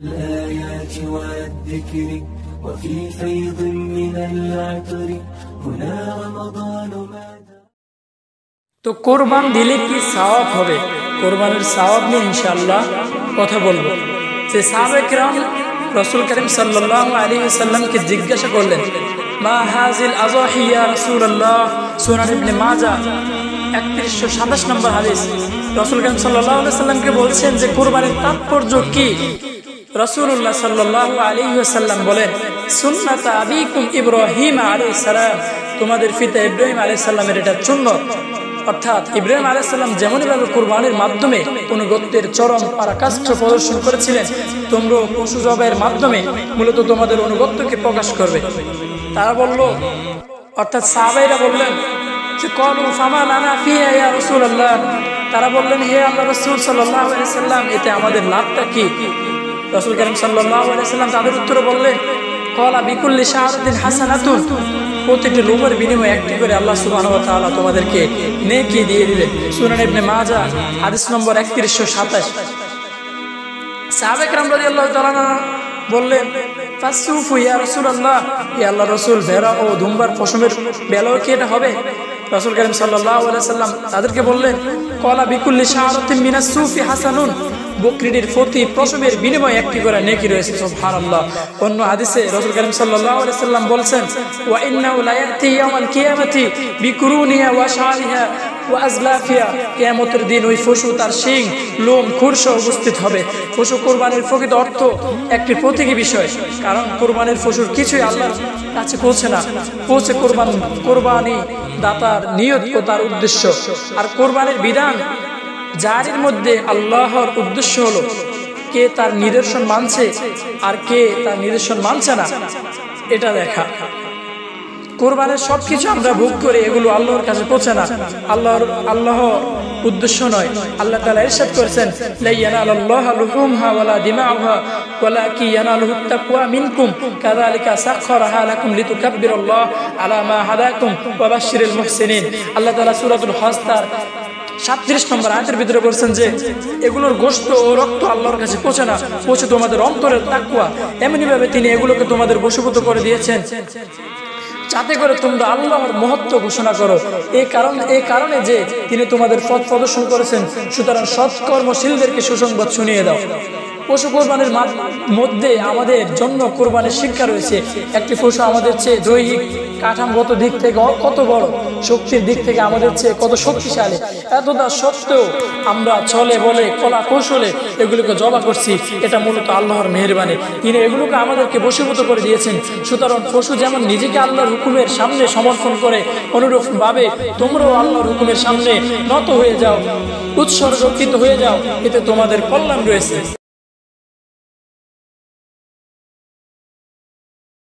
الآيات والذكر وفي فيض من العطر هنا رمضان ماذا তো কোরবান দিলে কি সওয়াব হবে কোরবানের সওয়াব নিয়ে ইনশাআল্লাহ কথা বলবো যে সাহাবেকরাম রসুল করিম সাল্লাহ আলী সাল্লামকে জিজ্ঞাসা করলেন মা হাজিল আজহিয়া রসুল্লাহ সুনান ইবনে মাজা একত্রিশশো সাতাশ নম্বর হাদিস রসুল করিম সাল্লাহ সাল্লামকে বলছেন যে কোরবানির তাৎপর্য কি রসুল্লাহ সাল্লাহ আলী সাল্লাম বলেন, সুন্নাত আবিকুম ইব্রাহিম আলী সালাম। তোমাদের ফিতা ইব্রাহিম আলী সাল্লামের এটা সুন্নত। অর্থাৎ ইব্রাহিম আলাইসাল্লাম যেমনইভাবে কোরবানির মাধ্যমে অনুগত্যের চরম পরাকাষ্ঠ প্রদর্শন করেছিলেন তোমরা পশু জবাইয়ের মাধ্যমে মূলত তোমাদের অনুগত্যকে প্রকাশ করবে। তারা বলল, অর্থাৎ সাহাবাইরা বললেন যে, কলু ফামা নানা ফিয়া ইয়া রাসূলুল্লাহ? তারা বললেন, হে আল্লাহ রাসূল সাল্লাম এতে আমাদের লাভটা কি? রসুল করিম সাল্লাম তাদের উত্তরে বললেন কলা বিকুল্লি শাহরুদ্দিন হাসানাতুন। প্রতিটি রুমের বিনিময়ে একটি করে আল্লাহ সুবাহ তাআলা তোমাদেরকে নেকি দিয়ে দিলেন। সুনান ইবনে মাজা হাদিস নম্বর একত্রিশশো সাতাশ। সাবেক রামরাজি আল্লাহ তাআলা বললেন ফাসুফু ইয়া রসুল আল্লাহ ইয়া আল্লাহ রসুল, ভেড়া ও ধুমবার পশমের বেলাও কি এটা হবে? রাসূল করিম সাল্লাম তাদেরকে বললেন, কলা বিকুল্লি মিনাস সুফি হাসানুন। বকরিটির প্রতি প্রসবের বিনিময়ে একটি করে নেকি রয়েছে, সুবহানাল্লাহ। অন্য হাদিসে রসুল করিম সাল্লাম বলেন ওয়া ইন্নাহু লা কিয়ামাতি বিকুরুনিহা ওয়া শারিহা ওয়া দিন ওই তার শিং, লোম উপস্থিত হবে। অর্থ একটি প্রতীকী বিষয়, কারণ কোরবানির পশুর কিছুই আল্লাহর কাছে পৌঁছে না। পৌঁছে কোরবান কোরবানি দাতার নিয়ত ও তার উদ্দেশ্য। আর কোরবানির বিধান যারির মধ্যে আল্লাহর উদ্দেশ্য হলো কে তার নিদর্শন মানছে আর কে তার নিদর্শন মানছে না, এটা দেখা। কোরবানের সবকিছু আমরা ভোগ করে, এগুলো আল্লাহর কাছে পৌঁছে না। আল্লাহর, আল্লাহ উদ্দেশ্য নয়। আল্লাহ তালা ইরশাদ করেছেন আল্লাহ হজ সাতত্রিশ নম্বর যে, এগুলোর ও রক্ত আল্লাহর কাছে না, পৌঁছে তোমাদের অন্তরের তাকুয়া এমনি ভাবে তিনি এগুলোকে তোমাদের বশীভূত করে দিয়েছেন। যাতে করে তোমরা আল্লাহর মহত্ব ঘোষণা করো। এই কারণ এই কারণে যে তিনি তোমাদের পথ প্রদর্শন করেছেন, সুতরাং সৎকর্মশীলদেরকে সুসংবাদ শুনিয়ে দাও। পশু কোরবানির মধ্যে আমাদের জন্য কোরবানির শিক্ষা রয়েছে। একটি পশু আমাদের চেয়ে দৈহিক কাঠামগত দিক থেকে কত বড়, শক্তির দিক থেকে আমাদের চেয়ে কত শক্তিশালী, এতটা সত্ত্বেও আমরা চলে বলে, কলা কৌশলে এগুলোকে জবা করছি, এটা মূলত আল্লাহর মেহরবানি। তিনি এগুলোকে আমাদেরকে বসীভূত করে দিয়েছেন। সুতরাং পশু যেমন নিজেকে আল্লাহর হুকুমের সামনে সমর্থন করে, অনুরূপভাবে তোমরাও আল্লাহর হুকুমের সামনে নত হয়ে যাও, উৎসর্গকৃত হয়ে যাও, এতে তোমাদের কল্যাণ রয়েছে।